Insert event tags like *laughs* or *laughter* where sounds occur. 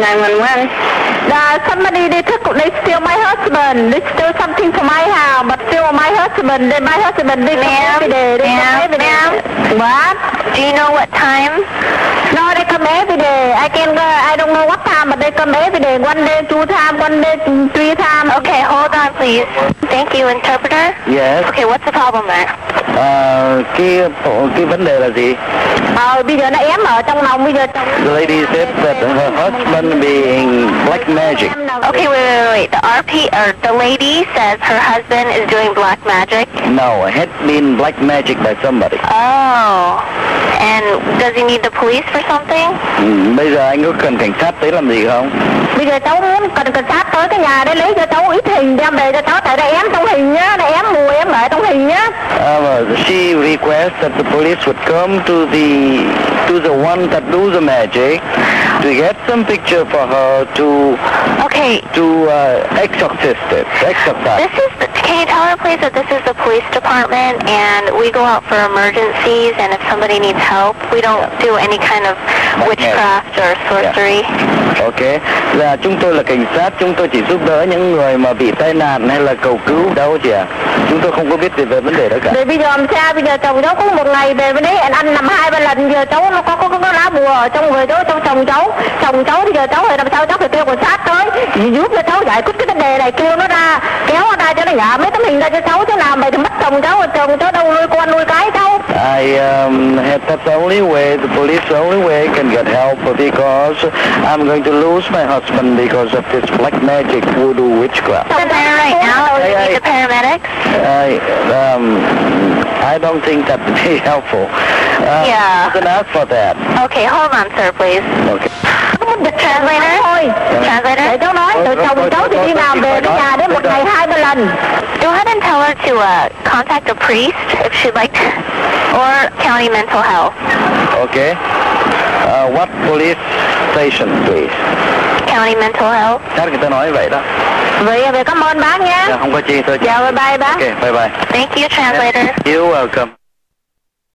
911. Uh, somebody they took they steal my husband. They steal something from my house, but steal my husband. They, my husband they come every day. They ma'am, come every day. ma'am. What? Do you know what time? I can go. I don't know what time, but they come every day. One day, two time, one day, three time. Okay, hold on, please. Thank you, interpreter. Yes. Okay, what's the problem there? Ờ, cái cái vấn đề là gì? Ờ, bây giờ nó ém ở trong lòng bây giờ trong. The lady said that her husband being black magic. Okay, wait, wait, wait. The RP or the lady says her husband is doing black magic. No, it had been black magic by somebody. Oh. And does he need the police for something? Ừ, bây giờ anh có cần cảnh sát tới làm gì không? Bây giờ cháu muốn cần cảnh sát tới cái nhà để lấy cho cháu ít hình đem về cho cháu tại đây ém trong hình nhá, để ém mùi ém ở trong hình nhá. Uh, she requests that the police would come to the to the one that do the magic to get some picture for her to Okay. to uh, exorcist it, exorcise. This is the, can you tell her please that this is the police department and we go out for emergencies and if somebody needs help, we don't do any kind of witchcraft or sorcery. Ok, là chúng tôi là cảnh sát, chúng tôi chỉ giúp đỡ những người mà bị tai nạn hay là cầu cứu đâu chị ạ. Chúng tôi không có biết gì về vấn đề đó cả. Để bây giờ làm sao bây giờ chồng cháu cũng một ngày về bên đấy anh ăn nằm hai ba lần giờ cháu nó có có có, bùa ở trong người cháu trong chồng cháu. Chồng cháu bây giờ cháu phải làm sao cháu phải kêu cảnh sát tới? Giúp cho cháu giải quyết cái vấn đề này kêu nó ra kéo nó ra cho nó nhả mấy tấm hình ra cho cháu cháu làm vậy thì mất chồng cháu chồng cháu đâu nuôi con nuôi cái cháu. I um, had, that's the only way, the police, the only way can get help because I'm going to lose my husband because of this black magic voodoo witchcraft. Right now, do you need the paramedics? I, um, I don't think that would be *laughs* helpful. Uh, Yeah. You can ask for that. Okay, hold on sir, please. Okay. The translator? thôi để Translator? cháu nói rồi chồng cháu thì đi làm về cái nhà đấy một ngày hai ba lần Go ahead and tell her to uh, contact a priest if she'd like to, or county mental health. Okay. Uh, what police station, please? County mental health. Chắc người ta nói vậy đó. Vậy vậy cảm ơn bác nhé Dạ, không có chi thôi. chị. dạ bye bye bác Okay, bye bye. Thank you, translator. You're welcome.